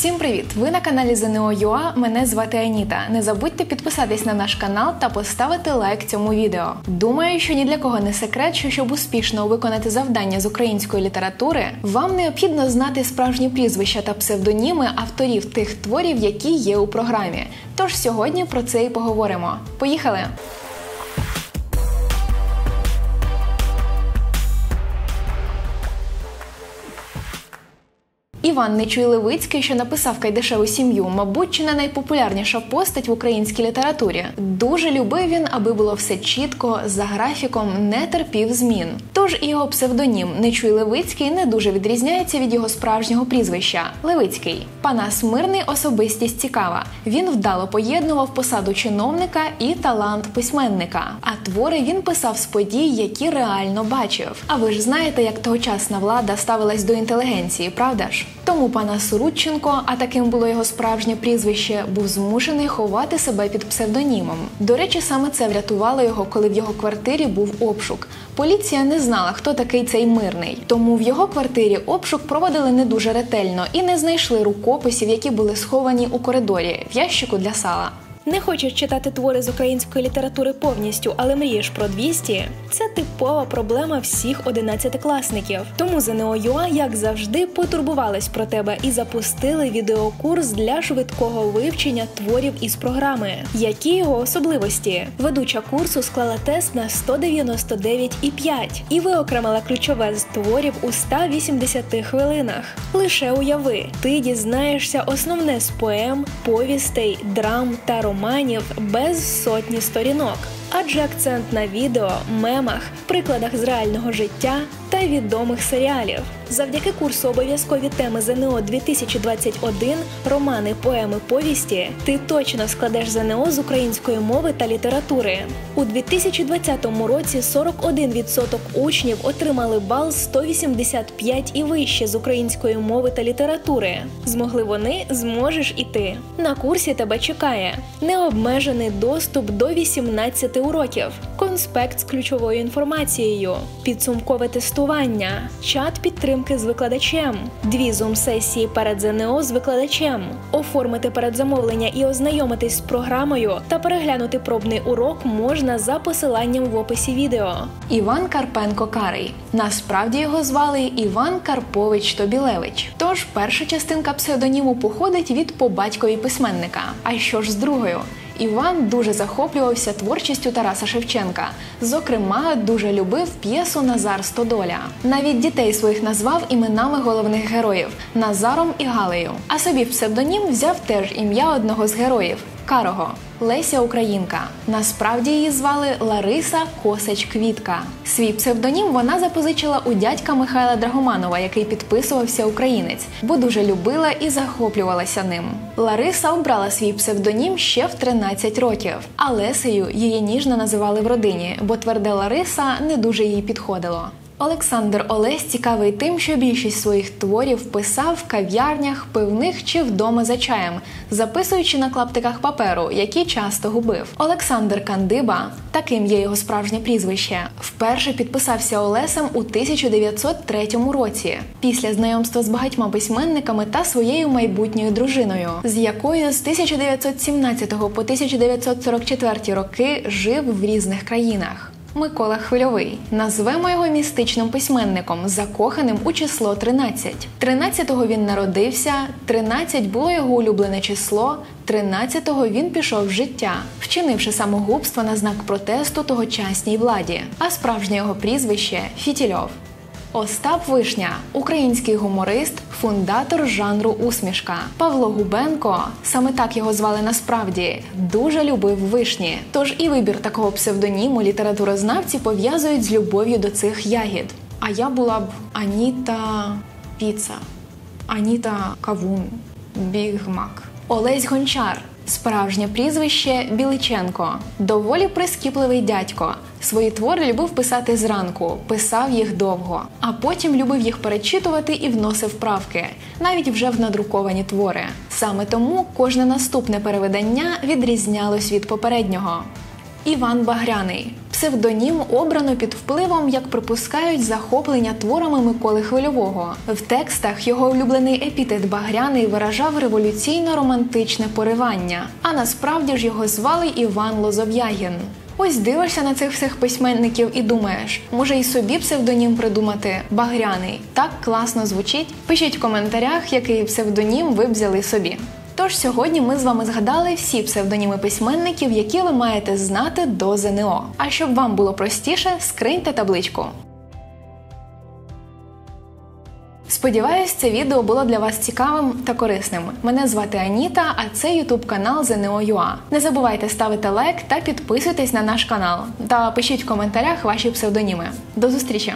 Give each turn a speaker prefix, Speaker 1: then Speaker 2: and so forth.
Speaker 1: Всім привіт! Ви на каналі ЗНО.ЮА. Мене звати Аніта. Не забудьте підписатись на наш канал та поставити лайк цьому відео. Думаю, що ні для кого не секрет, що щоб успішно виконати завдання з української літератури, вам необхідно знати справжні прізвища та псевдоніми авторів тих творів, які є у програмі. Тож сьогодні про це і поговоримо. Поїхали! Іван Нечуй Левицький, що написав Кайдашеву сім'ю, мабуть, чи не найпопулярніша постать в українській літературі. Дуже любив він, аби було все чітко, за графіком, не терпів змін. Тож і його псевдонім Нечуй Левицький не дуже відрізняється від його справжнього прізвища Левицький. Панас Мирний особистість цікава. Він вдало поєднував посаду чиновника і талант письменника. А твори він писав з подій, які реально бачив. А ви ж знаєте, як тогочасна влада ставилась до інтелігенції, правда ж? Тому пана Сурудченко, а таким було його справжнє прізвище, був змушений ховати себе під псевдонімом. До речі, саме це врятувало його, коли в його квартирі був обшук. Поліція не знала, хто такий цей мирний. Тому в його квартирі обшук проводили не дуже ретельно і не знайшли рукописів, які були сховані у коридорі в ящику для сала.
Speaker 2: Не хочеш читати твори з української літератури повністю, але мрієш про 200? Це типова проблема всіх одинадцятикласників. Тому ЗНО.ЮА, як завжди, потурбувались про тебе і запустили відеокурс для швидкого вивчення творів із програми. Які його особливості? Ведуча курсу склала тест на 199,5 і виокремила ключове з творів у 180 хвилинах. Лише уяви, ти дізнаєшся основне з поем, повістей, драм та романів без сотні сторінок. Адже акцент на відео, мемах, прикладах з реального життя відомих серіалів. Завдяки курсу обов'язкові теми ЗНО 2021, романи, поеми, повісті, ти точно складеш ЗНО з української мови та літератури. У 2020 році 41% учнів отримали бал 185 і вище з української мови та літератури. Змогли вони, зможеш і ти. На курсі тебе чекає необмежений доступ до 18 уроків, конспект з ключовою інформацією, підсумкове тестування, чат підтримки з викладачем, дві зум-сесії перед ЗНО з викладачем, оформити передзамовлення і ознайомитись з програмою та переглянути пробний урок можна за посиланням в описі відео.
Speaker 1: Іван Карпенко Карий. Насправді його звали Іван Карпович Тобілевич. Тож перша частинка псевдоніму походить від по батькові письменника. А що ж з другою? Іван дуже захоплювався творчістю Тараса Шевченка. Зокрема, дуже любив п'єсу Назар Стодоля. Навіть дітей своїх назвав іменами головних героїв Назаром і Галею. А собі псевдонім взяв теж ім'я одного з героїв. Карого Леся Українка. Насправді її звали Лариса Косач Квітка. Свій псевдонім вона запозичила у дядька Михайла Драгоманова, який підписувався українець, бо дуже любила і захоплювалася ним. Лариса обрала свій псевдонім ще в 13 років, а Лесею її ніжно називали в родині, бо тверде Лариса не дуже їй підходило. Олександр Олесь цікавий тим, що більшість своїх творів писав в кав'ярнях, пивних чи вдома за чаєм, записуючи на клаптиках паперу, які часто губив. Олександр Кандиба, таким є його справжнє прізвище, вперше підписався Олесем у 1903 році, після знайомства з багатьма письменниками та своєю майбутньою дружиною, з якою з 1917 по 1944 роки жив в різних країнах. Микола Хвильовий назвемо його містичним письменником, закоханим у число 13. 13-го він народився, 13 було його улюблене число. 13-го він пішов в життя, вчинивши самогубство на знак протесту тогочасній владі. А справжнє його прізвище Фітільов. Остап Вишня, український гуморист, фундатор жанру усмішка. Павло Губенко, саме так його звали насправді, дуже любив вишні. Тож і вибір такого псевдоніму літературознавці пов'язують з любов'ю до цих ягід. А я була б Аніта Піца, Аніта Кавун, Бігмак. Олесь Гончар. Справжнє прізвище Біличенко, доволі прискіпливий дядько. Свої твори любив писати зранку, писав їх довго, а потім любив їх перечитувати і вносив правки, навіть вже в надруковані твори. Саме тому кожне наступне переведення відрізнялось від попереднього. Іван Багряний псевдонім обрано під впливом, як припускають, захоплення творами Миколи Хвильового. В текстах його улюблений епітет Багряний виражав революційно-романтичне поривання, а насправді ж його звали Іван Лозов'ягін. Ось дивишся на цих всіх письменників і думаєш, може і собі псевдонім придумати Багряний. Так класно звучить. Пишіть в коментарях, який псевдонім ви б взяли собі. Тож сьогодні ми з вами згадали всі псевдоніми письменників, які ви маєте знати до ЗНО. А щоб вам було простіше, скриньте табличку. Сподіваюсь, це відео було для вас цікавим та корисним. Мене звати Аніта, а це Ютуб канал ЗНО.UA. Не забувайте ставити лайк та підписуйтесь на наш канал. Та пишіть в коментарях ваші псевдоніми. До зустрічі!